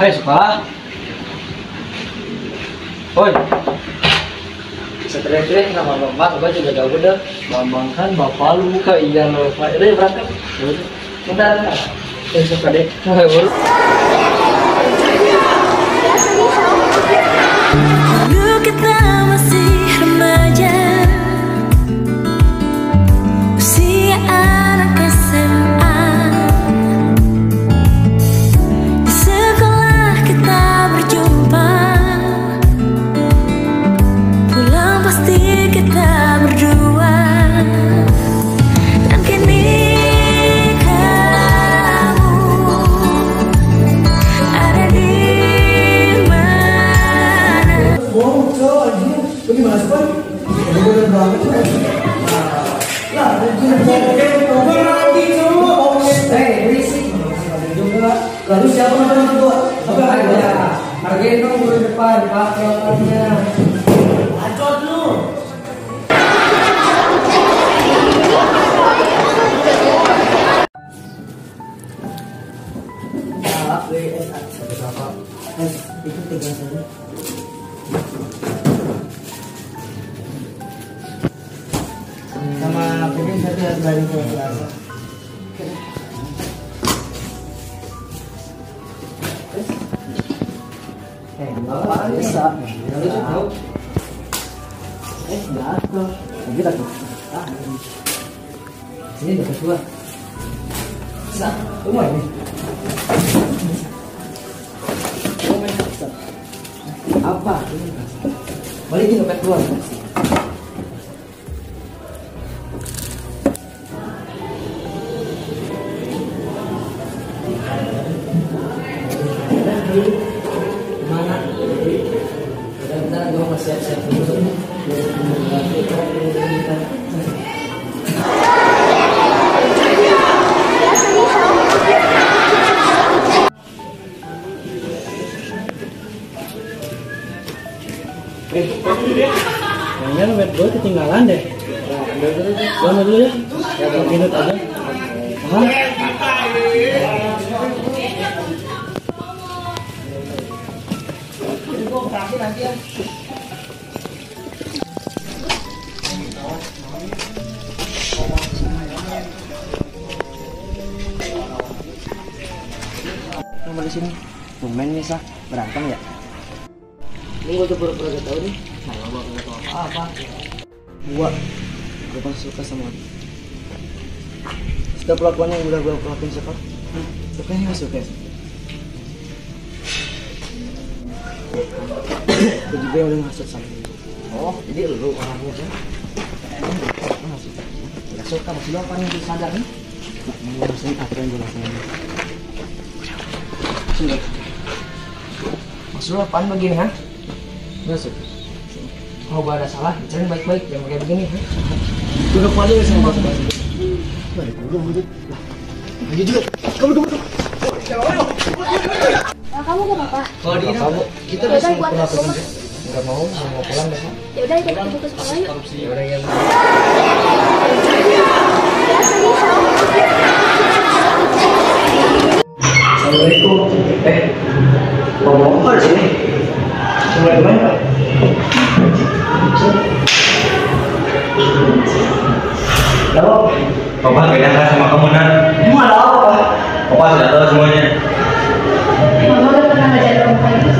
Hai sekolah. Oi. Setrek-trek sama bapak, juga jauh udah. Bambang kan bapak lu buka iya lo. Pak, ini berangkat. Bentar. Eh, suka deh. Baru. Dulu bagaimana sih, Pak? Bener banget, Pak. Lah, berarti semua ngomongin eh berisik juga. Lalu siapa yang kedua? Apa? Hargain dong bulan depan, otaknya. Acot lu. Eh bisa eh jatuh ah bisa rumah ini apa balikin dompet keluar mana bentar gue mau Eh, ketinggalan deh. Nah, ambil dulu ambil dulu ya. Ya, minut aja. Nomor di sini. Tumben nih sah berantem ya. Ini gue tuh pura-pura gak tau nih. Nah, gue gak tau apa-apa. Gua, gue pasti suka sama dia. Setiap perlakuan yang udah gue lakuin sekarang, gue kayaknya gak suka. Gue juga udah ngasut sama. Oh, jadi lu orangnya kan? Gak suka. Gak suka, masih lu apa yang sadar nih? Mau ngerasain apa yang gue lakuin. Sudah. Maksud lu apaan begini, ha? Masuk. Kalau gak ada salah, bicara baik-baik, jangan kayak begini, ha? Duduk aja ya sama dulu, duduk. Lah, lagi juga. Kamu duduk. Nah, kamu gak apa-apa. Kalau di kamu, kita bisa pulang ke Enggak mau, mau pulang deh. Ya udah kita ke sekolah yuk. Ya udah ya. Assalamualaikum. Eh, ngomong apa di sini? Cuma di mana? Halo, Papa beda sama kamu Nan? gimana Pokoknya tidak tahu semuanya. Mama udah pernah ngajar kamu itu